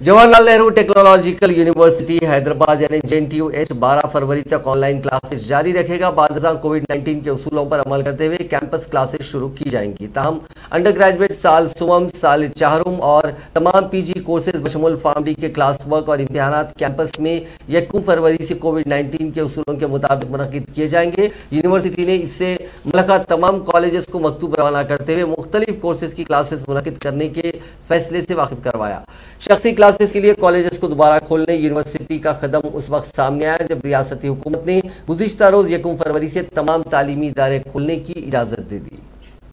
Jawaharlal Nehru technological university Hyderabad यानी J H बारह फरवरी तक ऑनलाइन क्लासेस जारी रखेगा। बाद कोविड 19 के उसूलों पर अमल करते हुए कैंपस क्लासेस शुरू की जाएँगी। तहम अंडर ग्रेजुएट साल सुवम, साल चाहरुम और तमाम पीजी कोर्सेज बशमुल फार्मडी के क्लास वर्क और इम्तहान कैंपस में यकूम फरवरी से कोविड नाइन्टीन के उसूलों के मुताबिक मुनद किए जाएँगे। यूनिवर्सिटी ने इससे मुलका तमाम कॉलेज को मकतूब रवाना करते हुए मुख्तलिफ़ कोर्सेज की क्लासेस मुनद करने के फैसले से वाकिफ करवाया। शख्सी क्लासेस के लिए कॉलेज को दोबारा खोलने यूनिवर्सिटी का कदम उस वक्त सामने आया जब रियासती हुकूमत ने गुजशत रोज़ यकम फरवरी से तमाम तालीमी इदारे खोलने की इजाज़त दे दी।